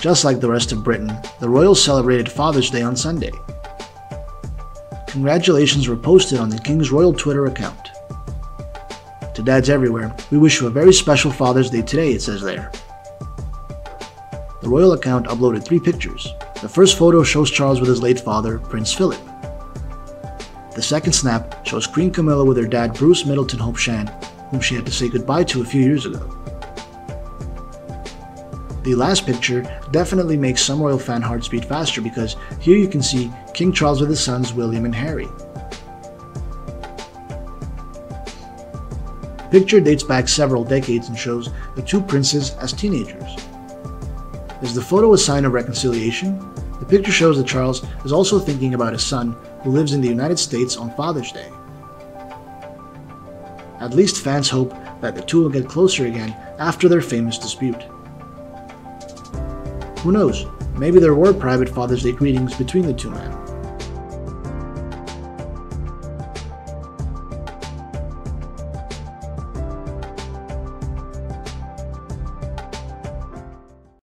Just like the rest of Britain, the royals celebrated Father's Day on Sunday. Congratulations were posted on the King's royal Twitter account. To dads everywhere, we wish you a very special Father's Day today, it says there. The royal account uploaded three pictures. The first photo shows Charles with his late father, Prince Philip. The second snap shows Queen Camilla with her dad, Bruce Middleton Hope Shand, whom she had to say goodbye to a few years ago. The last picture definitely makes some royal fan hearts beat faster because here you can see King Charles with his sons William and Harry. The picture dates back several decades and shows the two princes as teenagers. Is the photo a sign of reconciliation? The picture shows that Charles is also thinking about his son who lives in the United States on Father's Day. At least fans hope that the two will get closer again after their famous dispute. Who knows? Maybe there were private Father's Day greetings between the two men.